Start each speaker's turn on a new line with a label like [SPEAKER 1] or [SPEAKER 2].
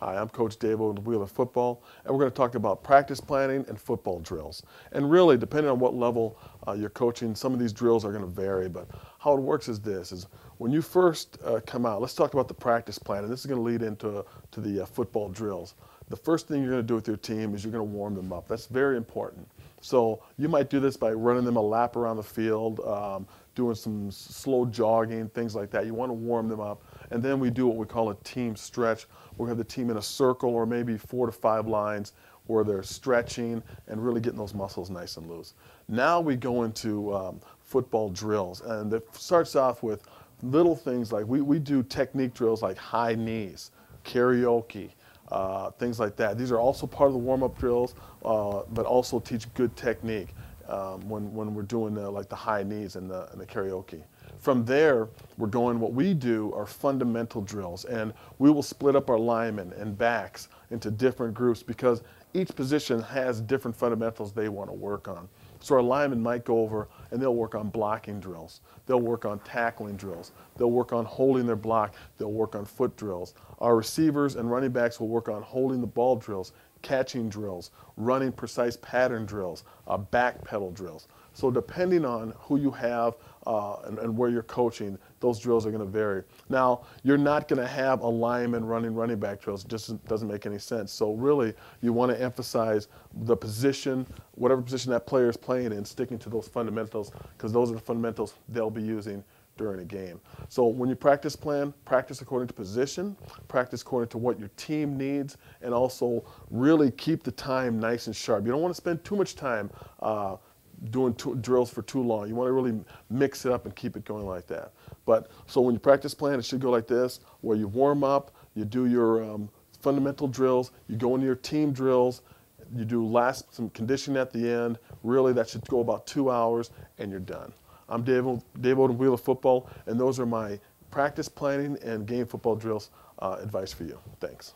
[SPEAKER 1] Hi, I'm Coach Dave of Wheeler Football, and we're going to talk about practice planning and football drills. And really, depending on what level uh, you're coaching, some of these drills are going to vary, but how it works is this, is when you first uh, come out, let's talk about the practice plan, and this is going to lead into to the uh, football drills. The first thing you're going to do with your team is you're going to warm them up. That's very important. So you might do this by running them a lap around the field, um, doing some slow jogging, things like that. You want to warm them up. And then we do what we call a team stretch. We have the team in a circle or maybe four to five lines where they're stretching and really getting those muscles nice and loose. Now we go into um, football drills, and it starts off with little things like we, we do technique drills like high knees, carioca, uh, things like that. These are also part of the warm-up drills, uh, but also teach good technique um, when, when we're doing the, like the high knees and the, and the carioca. From there, we're going, what we do are fundamental drills, and we will split up our linemen and backs into different groups because each position has different fundamentals they want to work on. So our linemen might go over and they'll work on blocking drills. They'll work on tackling drills. They'll work on holding their block. They'll work on foot drills. Our receivers and running backs will work on holding the ball drills, catching drills, running precise pattern drills, uh, back pedal drills. So depending on who you have uh, and, and, where you're coaching, those drills are going to vary. Now, you're not going to have a lineman running running back drills. It just doesn't make any sense. So really, you want to emphasize the position, whatever position that player is playing in, sticking to those fundamentals because those are the fundamentals they'll be using during a game. So when you practice plan, practice according to position, practice according to what your team needs, and also really keep the time nice and sharp. You don't want to spend too much time uh, doing drills for too long. You want to really mix it up and keep it going like that. But so when you practice plan, it should go like this, where you warm up, you do your um, fundamental drills, you go into your team drills, you do last some conditioning at the end. Really, that should go about two hours, and you're done. I'm Dave, Dave Oden of Football, and those are my practice planning and game football drills uh, advice for you. Thanks.